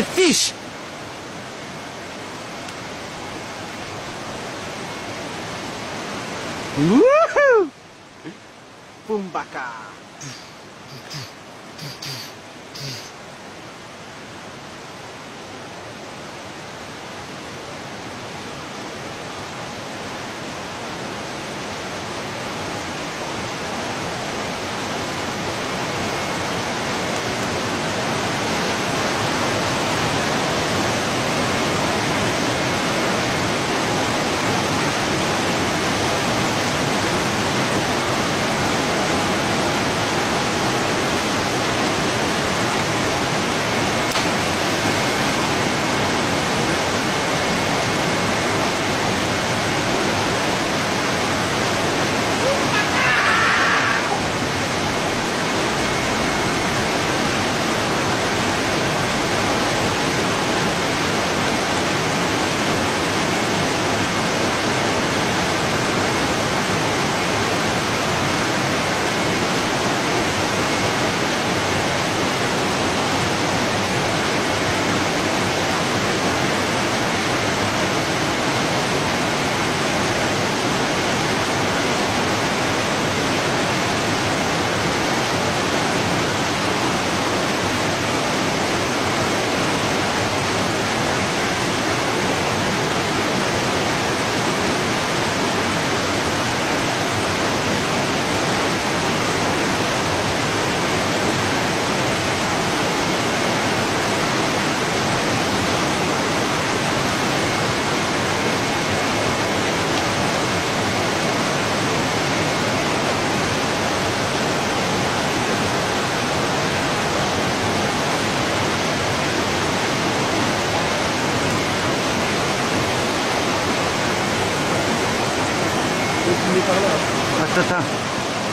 a fish. Woohoo! Boom baka.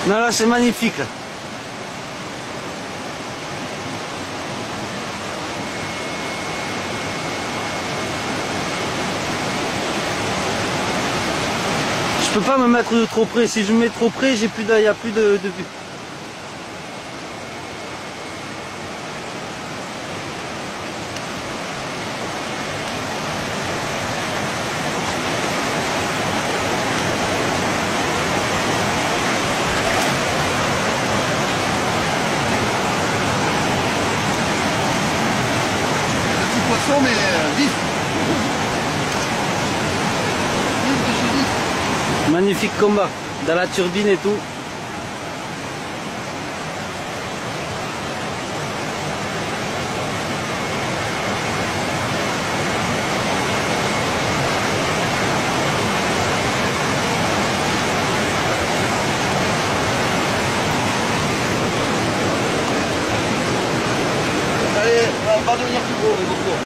Non, là, c'est magnifique. Je peux pas me mettre de trop près. Si je me mets trop près, j'ai plus il y a plus de, de poisson, mais euh, vif. Vif de chez vif. Magnifique combat. Dans la turbine et tout. Va devenir plus gros, mais.